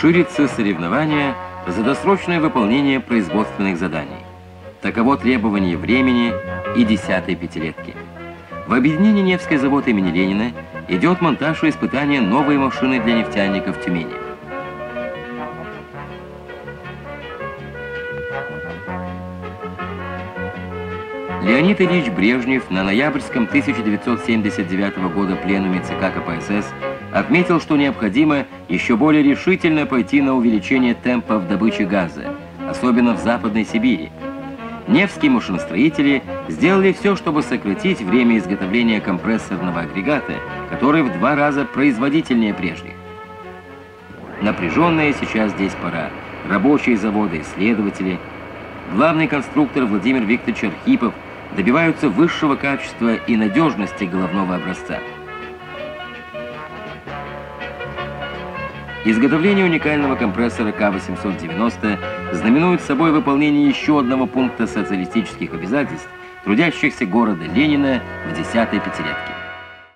Ширится соревнование за досрочное выполнение производственных заданий. Таково требование времени и десятой пятилетки. В объединении Невский завод имени Ленина идет монтаж и испытание новой машины для нефтяников Тюмени. Леонид Ильич Брежнев на ноябрьском 1979 года пленуме ЦК КПСС отметил, что необходимо еще более решительно пойти на увеличение темпов добычи газа, особенно в Западной Сибири. Невские машиностроители сделали все, чтобы сократить время изготовления компрессорного агрегата, который в два раза производительнее прежних. Напряженная сейчас здесь пора. Рабочие заводы, исследователи. Главный конструктор Владимир Викторович Архипов – добиваются высшего качества и надежности головного образца. Изготовление уникального компрессора К-890 знаменует собой выполнение еще одного пункта социалистических обязательств трудящихся города Ленина в 10-й пятилетке.